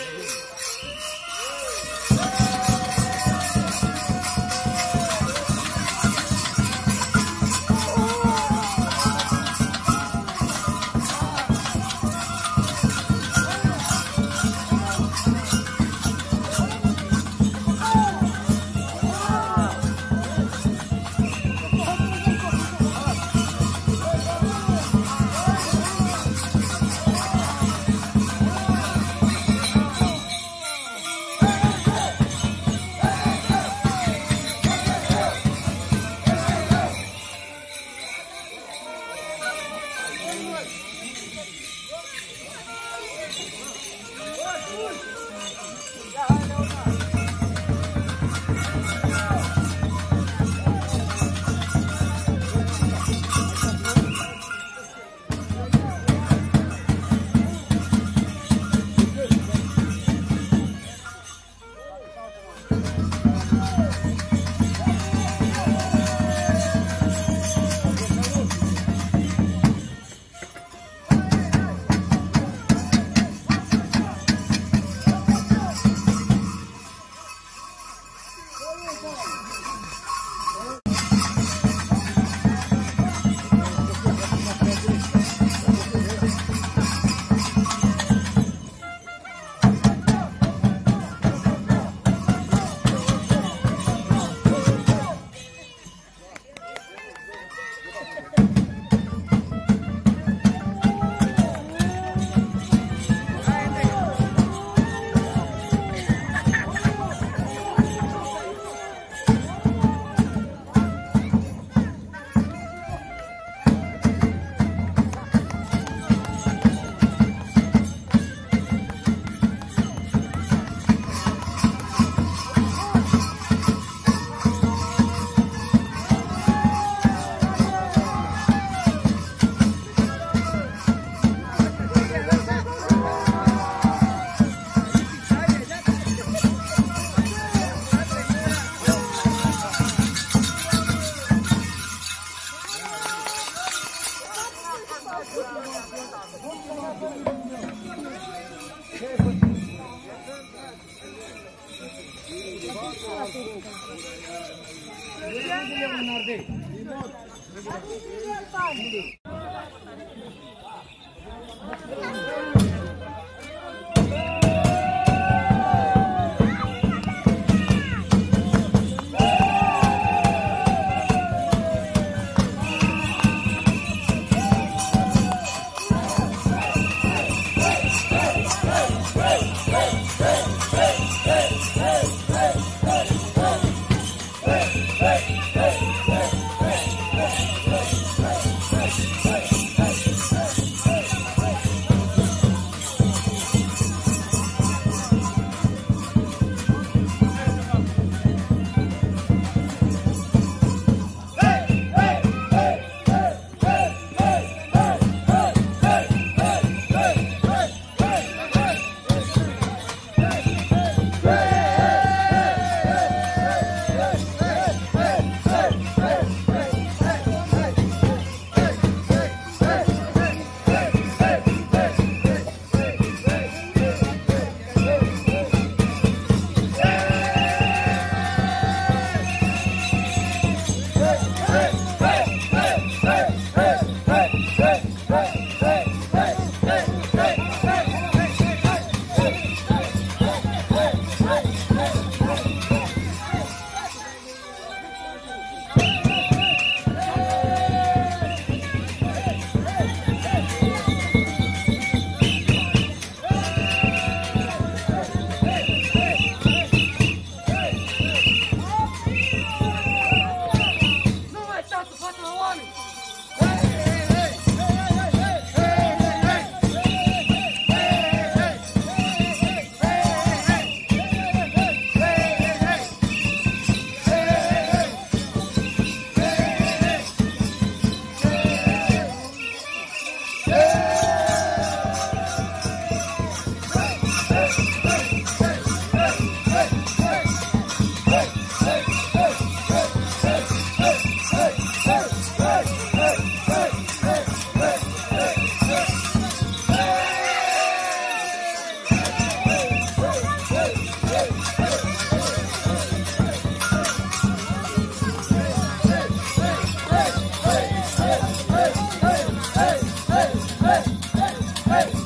Yeah. Thank you. Hey!